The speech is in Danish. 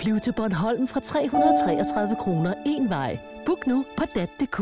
Flyv til Bornholm fra 333 kroner en vej. Book nu på dat.dk.